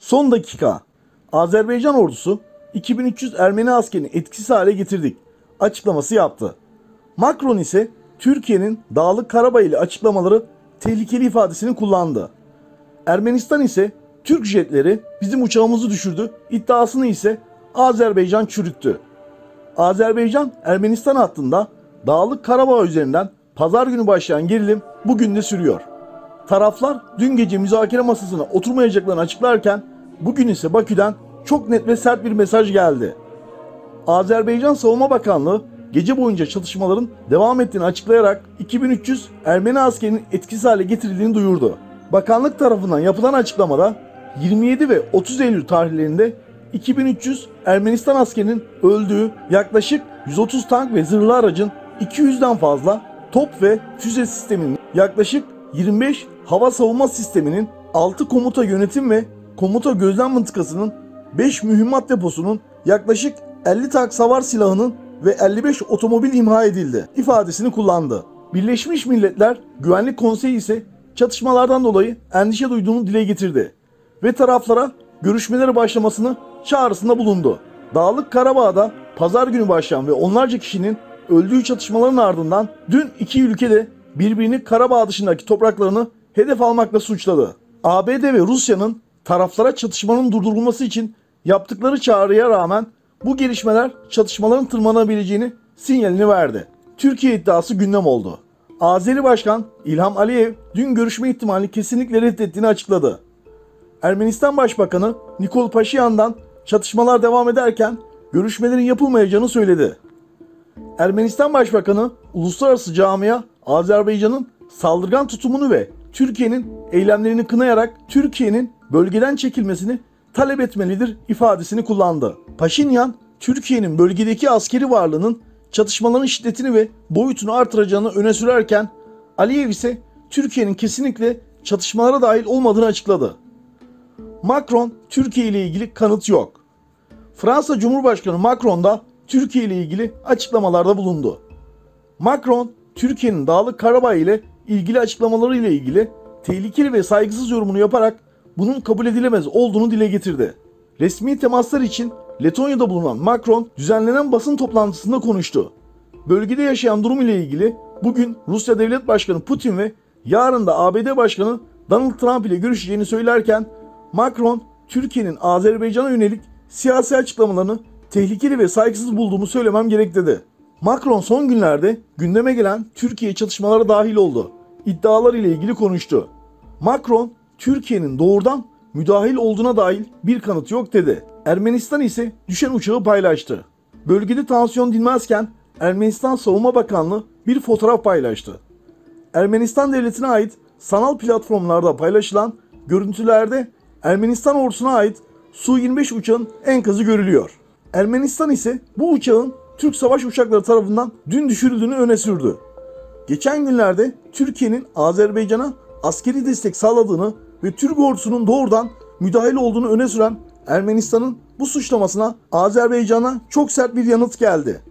Son dakika. Azerbaycan ordusu 2300 Ermeni askerini etkisiz hale getirdik açıklaması yaptı. Macron ise Türkiye'nin Dağlık Karabağ ile açıklamaları tehlikeli ifadesini kullandı. Ermenistan ise Türk jetleri bizim uçağımızı düşürdü iddiasını ise Azerbaycan çürüttü. Azerbaycan Ermenistan hattında Dağlık Karabağ üzerinden pazar günü başlayan gerilim bugün de sürüyor. Taraflar dün gece müzakere masasına oturmayacaklarını açıklarken bugün ise Bakü'den çok net ve sert bir mesaj geldi. Azerbaycan Savunma Bakanlığı gece boyunca çatışmaların devam ettiğini açıklayarak 2300 Ermeni askerinin etkisiz hale getirildiğini duyurdu. Bakanlık tarafından yapılan açıklamada 27 ve 30 Eylül tarihlerinde 2300 Ermenistan askerinin öldüğü yaklaşık 130 tank ve zırhlı aracın 200'den fazla top ve füze sisteminin yaklaşık 25 hava savunma sisteminin 6 komuta yönetim ve komuta gözlem mıntıkasının 5 mühimmat deposunun yaklaşık 50 tank savar silahının ve 55 otomobil imha edildi ifadesini kullandı. Birleşmiş Milletler Güvenlik Konseyi ise çatışmalardan dolayı endişe duyduğunu dile getirdi ve taraflara görüşmelere başlamasını çağrısında bulundu. Dağlık Karabağ'da pazar günü başlayan ve onlarca kişinin öldüğü çatışmaların ardından dün iki ülke de birbirini Karabağ dışındaki topraklarını hedef almakla suçladı. ABD ve Rusya'nın taraflara çatışmanın durdurulması için yaptıkları çağrıya rağmen bu gelişmeler çatışmaların tırmanabileceğini sinyalini verdi. Türkiye iddiası gündem oldu. Azeri Başkan İlham Aliyev dün görüşme ihtimalini kesinlikle reddettiğini açıkladı. Ermenistan Başbakanı Nikol Paşinyan'dan çatışmalar devam ederken görüşmelerin yapılmayacağını söyledi. Ermenistan Başbakanı uluslararası camia Azerbaycan'ın saldırgan tutumunu ve Türkiye'nin eylemlerini kınayarak Türkiye'nin bölgeden çekilmesini talep etmelidir ifadesini kullandı. Paşinyan, Türkiye'nin bölgedeki askeri varlığının çatışmaların şiddetini ve boyutunu artıracağını öne sürerken Aliyev ise Türkiye'nin kesinlikle çatışmalara dahil olmadığını açıkladı. Macron, Türkiye ile ilgili kanıt yok. Fransa Cumhurbaşkanı Macron da Türkiye ile ilgili açıklamalarda bulundu. Macron, Türkiye'nin Dağlık Karabağ ile ilgili açıklamaları ile ilgili tehlikeli ve saygısız yorumunu yaparak bunun kabul edilemez olduğunu dile getirdi. Resmi temaslar için Letonya'da bulunan Macron düzenlenen basın toplantısında konuştu. Bölgede yaşayan durum ile ilgili bugün Rusya Devlet Başkanı Putin ve yarın da ABD Başkanı Donald Trump ile görüşeceğini söylerken Macron Türkiye'nin Azerbaycan'a yönelik siyasi açıklamalarını tehlikeli ve saygısız bulduğumu söylemem gerek dedi. Macron son günlerde gündeme gelen Türkiye çatışmalara dahil oldu. İddialar ile ilgili konuştu. Macron Türkiye'nin doğrudan müdahil olduğuna dair bir kanıt yok dedi. Ermenistan ise düşen uçağı paylaştı. Bölgede tansiyon dinmezken Ermenistan Savunma Bakanlığı bir fotoğraf paylaştı. Ermenistan devletine ait sanal platformlarda paylaşılan görüntülerde Ermenistan ordusuna ait Su-25 uçağın enkazı görülüyor. Ermenistan ise bu uçağın Türk savaş uçakları tarafından dün düşürüldüğünü öne sürdü. Geçen günlerde Türkiye'nin Azerbaycan'a askeri destek sağladığını ve Türk ordusunun doğrudan müdahil olduğunu öne süren Ermenistan'ın bu suçlamasına Azerbaycan'a çok sert bir yanıt geldi.